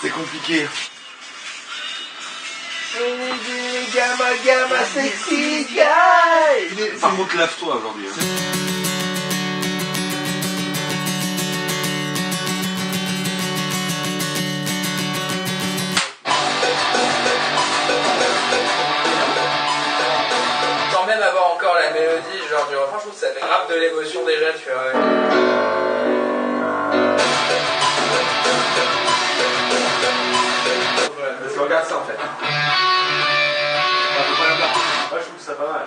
C'était compliqué. Gamma, gamma, sexy guy Par contre, lave-toi aujourd'hui. hein. Sans même avoir encore la mélodie, genre du refrain, je trouve que ça fait grave de l'émotion déjà, tu vois. Regarde ça en fait. Moi, je trouve ça pas mal.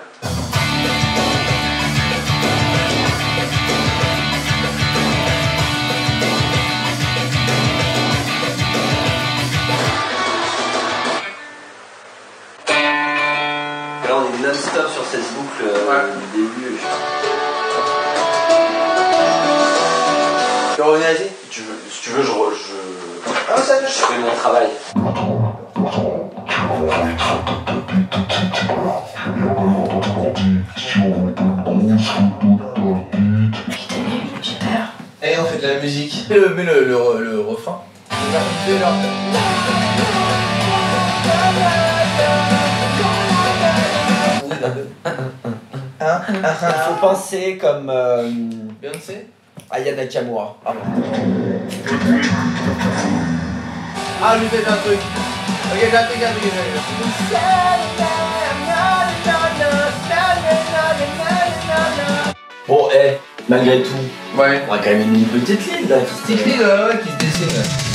Là, on est non-stop sur cette boucle euh, Ouais. du début. Tu veux revenir ici Si tu veux, si tu veux je, je, Ah, ça je fais mon travail. Et on fait de la musique. Mets le, mets le, le, le refrain. Là. Il faut penser comme euh, Beyoncé Aya Nakamura. Ah, Ah, lui fait un truc. Ok, j'ai un truc, j'ai un truc. Bon, eh, malgré tout, Ouais. on a quand même une petite ligne là qui se Petite ligne, ouais, ouais, qui se dessine.